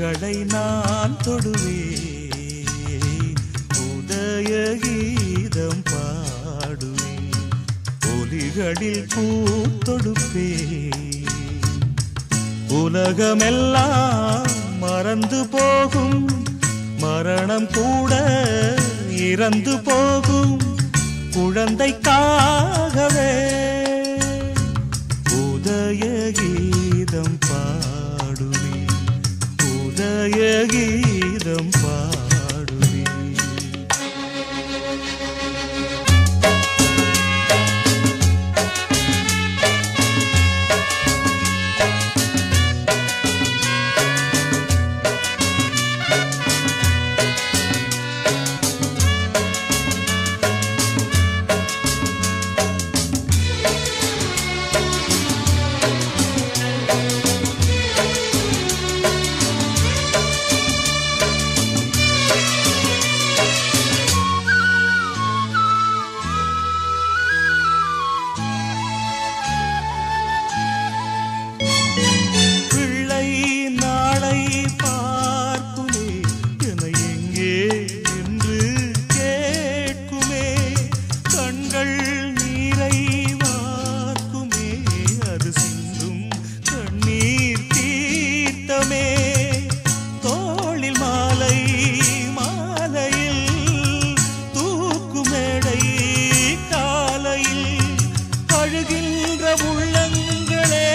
உயிர்களை நான் தொடுவேன். உதய கீதம் பாடுவேன். ஒலிகளில் பூத்தொடுப்பேன் உலகமெல்லாம் மறந்து போகும். மரணம் கூட இறந்து போகும். குழந்தைக்காகவே உதய உள்ளங்களே.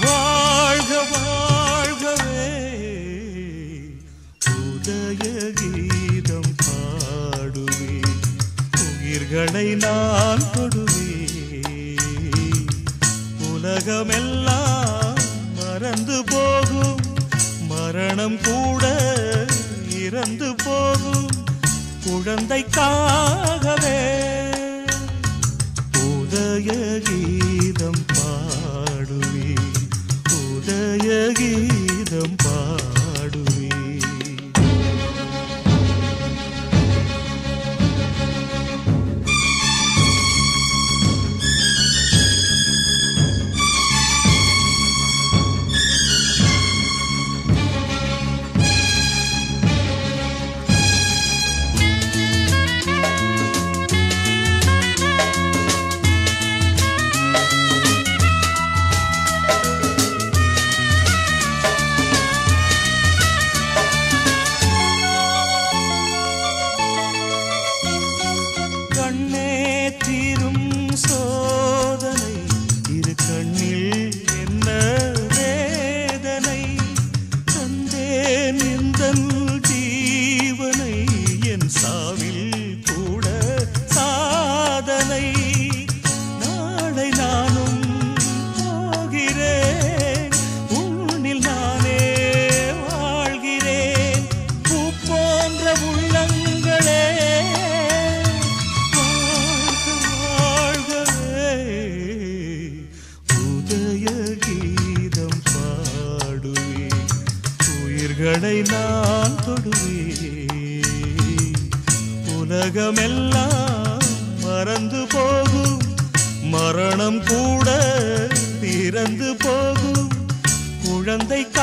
வாழ்க வாழ்கவே. உதய கீதம் பாடுவே உயிர்களை நான் தொடுவே உலகமெல்லாம் மறந்து போகும். மரணம் கூட இறந்து போகும். குழந்தைக்காகவே. உதய கீதம் பாடுவே உதய கீதம் உங்களை நான் தொடுவேன். உலகமெல்லாம் மறந்து போகும். மரணம் கூட இறந்து போகும். குழந்தைக்காகவே